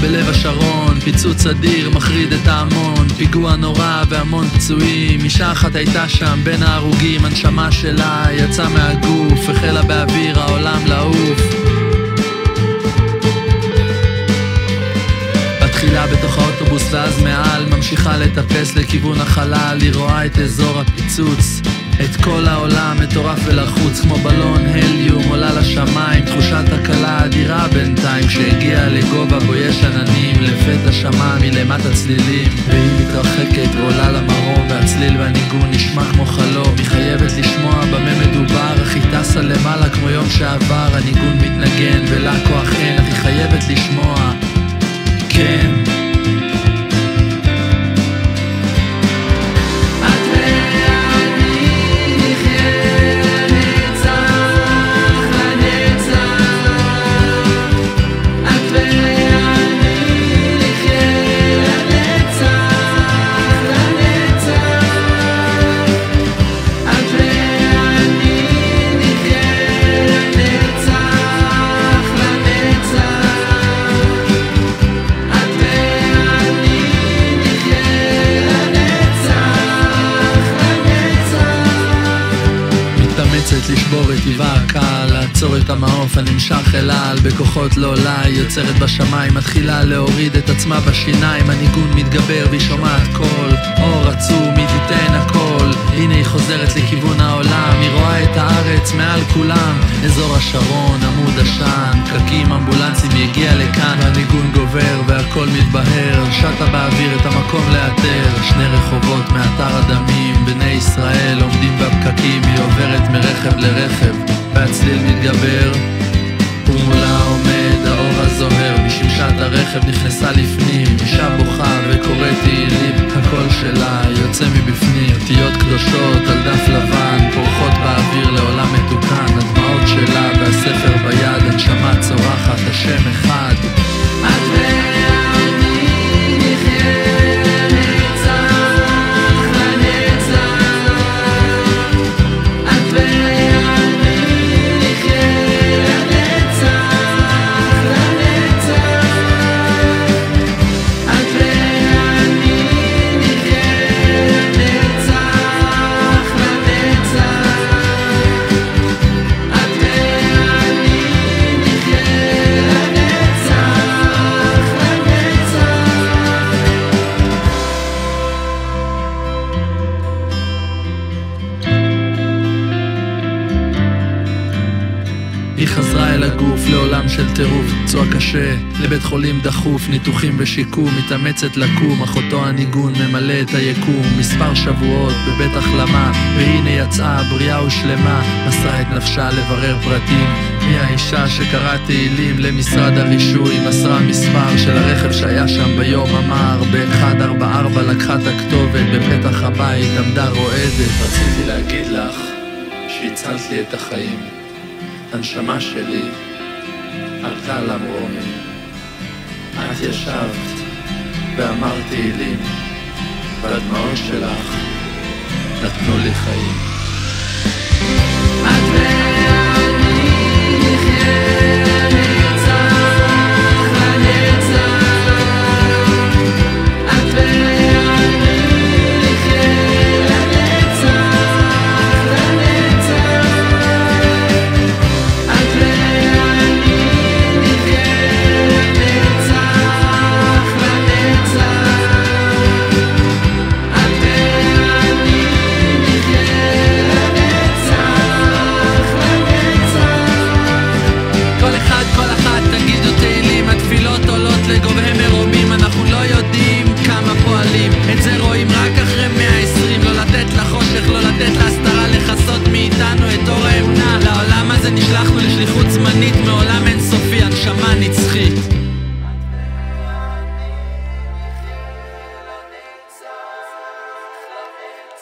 בלב השרון, פיצוץ אדיר מחריד את ההמון, פיגוע נורא והמון פצועים, אישה אחת הייתה שם בין ההרוגים, הנשמה שלה יצאה מהגוף, החלה באוויר העולם לעוף. בתחילה בתוך האוטובוס ואז מעל ממשיכה לטפס לכיוון החלל, היא רואה את אזור הפיצוץ את כל העולם מטורף ולחוץ כמו בלון הליום עולה לשמיים תחושת הקלה אדירה בינתיים שהגיעה לגובה בו יש עננים לפתע שמע מלמטה צלילים והיא מתרחקת ועולה למרום והצליל והניגון נשמע כמו חלום היא חייבת לשמוע במה מדובר אך היא טסה למעלה כמו יום שעבר הניגון מתנגן ולה כוח אין אך היא חייבת לשמוע מתאמצת לשבור את טבעה הקל, לעצור את המעוף הנמשך אל על, בכוחות לא היא יוצרת בשמיים, מתחילה להוריד את עצמה בשיניים, הניגון מתגבר והיא שומעת קול, אור עצום, היא תיתן הכל, הנה היא חוזרת לכיוון העולם, היא רואה את הארץ מעל כולם, אזור השרון, עמוד עשן, פקקים, אמבולנסים, היא הגיעה לכאן, והניגון גובר והכל מתבהר, שטה באוויר את המקום לאתר, שני רחובות מאתר הדמים, בני ישראל עומדים בפקקים, עוברת מרכב לרכב, והצליל מתגבר, ומולה עומד האור הזוהר, משמשת הרכב נכנסה לפנים, אישה בוכה וקוראת תהילים, הקול שלה יוצא מבפנים, אותיות קדושות על דף לבן, פורחות היא חזרה אל הגוף לעולם של טירוף, פצוע קשה, לבית חולים דחוף, ניתוחים ושיקום, מתאמצת לקום, אך אותו הניגון ממלא את היקום, מספר שבועות בבית החלמה, והנה יצאה בריאה ושלמה, מסרה את נפשה לברר פרטים, מי האישה שקראה תהילים למשרד הרישוי, מסרה מספר של הרכב שהיה שם ביום אמר, ב-144 לקחה את הכתובת, בפתח הבית עמדה רועדת. רציתי להגיד לך שהצלת לי את החיים. הנשמה שלי עלתה למרומים. את ישבת ואמרת תהילים, והדמעות שלך נתנו לי חיים. את